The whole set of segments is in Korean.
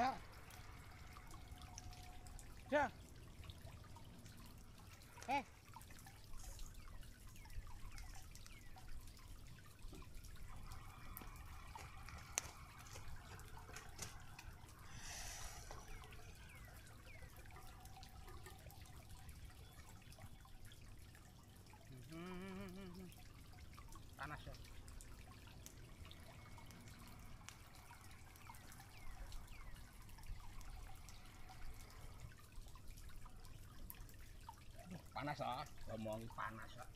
자. 자. 해. Panas ah ngomong panas ah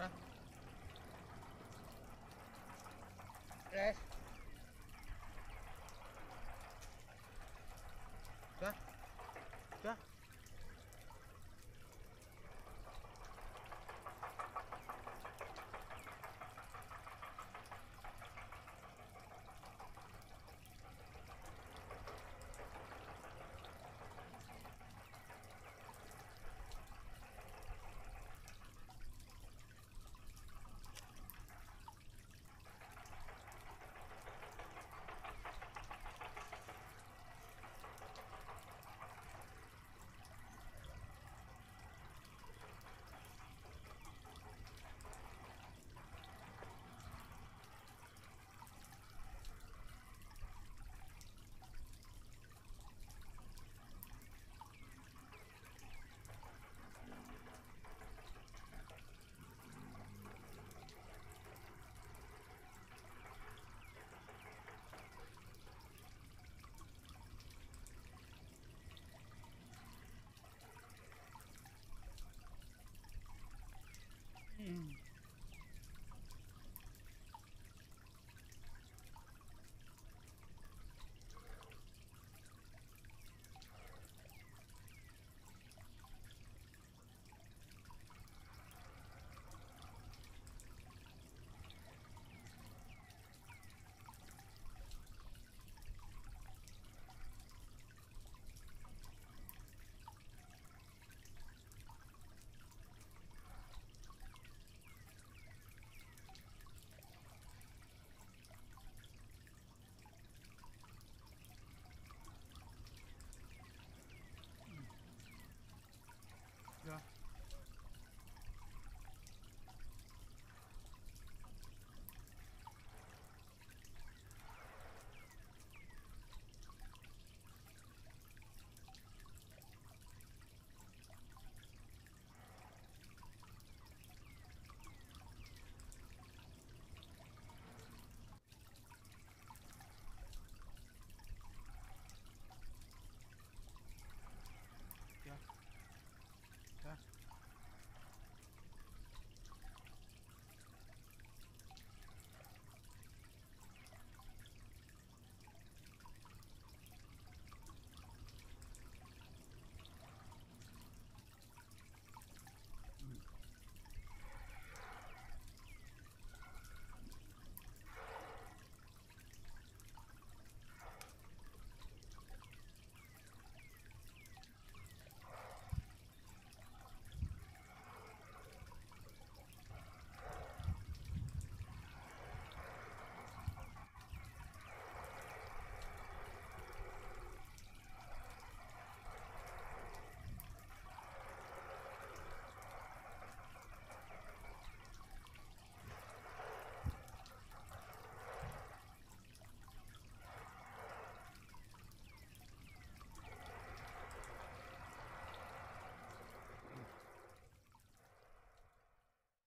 qua. Eh.